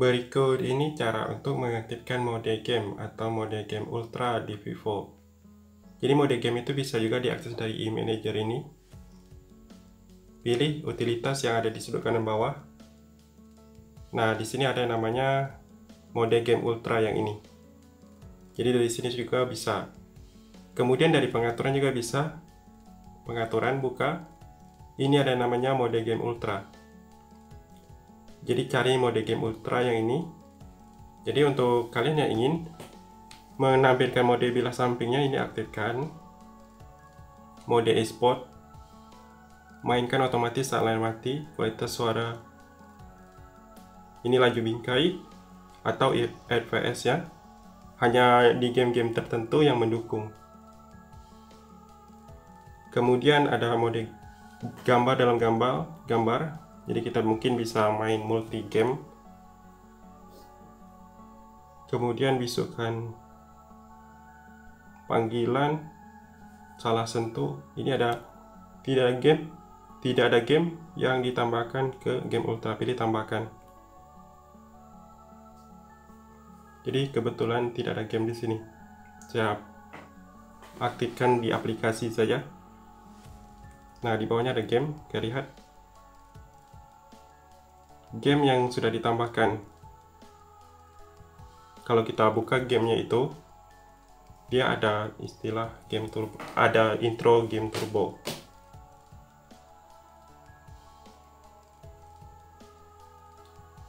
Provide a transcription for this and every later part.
Berikut ini cara untuk mengaktifkan mode game atau mode game ultra di Vivo. Jadi mode game itu bisa juga diakses dari e-manager ini. Pilih utilitas yang ada di sudut kanan bawah. Nah, di sini ada yang namanya mode game ultra yang ini. Jadi dari sini juga bisa. Kemudian dari pengaturan juga bisa. Pengaturan buka. Ini ada yang namanya mode game ultra jadi cari mode game ultra yang ini. Jadi untuk kalian yang ingin menampilkan mode bilah sampingnya ini aktifkan. Mode export mainkan otomatis saat layar mati kualitas suara ini laju bingkai atau FPS ya. Hanya di game-game tertentu yang mendukung. Kemudian ada mode gambar dalam gambar gambar jadi kita mungkin bisa main multi game. Kemudian bisukan panggilan salah sentuh. Ini ada tidak ada game tidak ada game yang ditambahkan ke game ultra pilih tambahkan jadi kebetulan tidak ada game di sini. Saya aktifkan di aplikasi saja. Nah di bawahnya ada game kita lihat game yang sudah ditambahkan. Kalau kita buka gamenya itu, dia ada istilah game turbo, ada intro game turbo.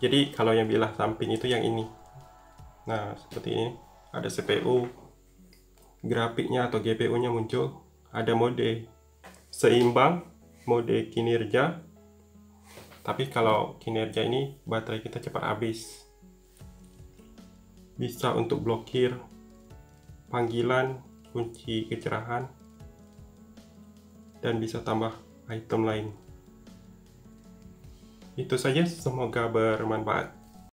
Jadi kalau yang bilah samping itu yang ini. Nah, seperti ini. Ada CPU, grafiknya atau GPU-nya muncul, ada mode seimbang, mode kinerja, tapi kalau kinerja ini baterai kita cepat habis. Bisa untuk blokir panggilan kunci kecerahan dan bisa tambah item lain. Itu saja semoga bermanfaat